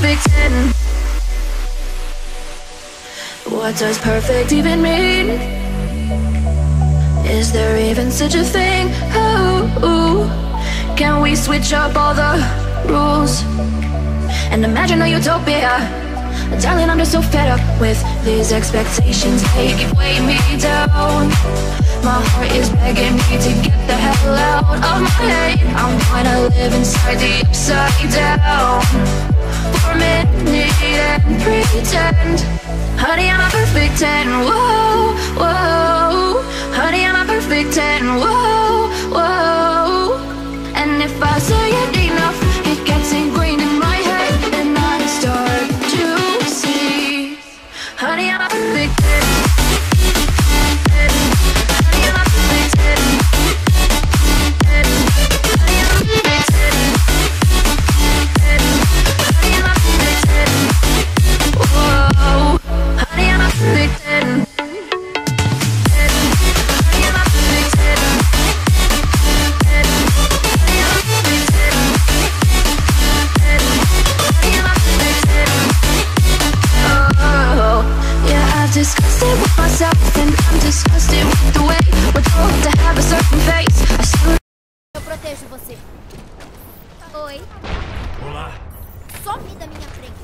10? What does perfect even mean? Is there even such a thing? Oh, can we switch up all the rules and imagine a utopia? Darling, I'm just so fed up with these expectations They keep weighing me down My heart is begging me to get the hell out of my head I'm gonna live inside the upside down for a minute and pretend. Honey, I'm a perfect ten, whoa, whoa. Honey, I'm a perfect ten, whoa, whoa. And if I say it enough, it gets ingrained in my head And I start to see. Honey, I'm a perfect ten. Eu protejo você. Oi. Olá. Some da minha frente.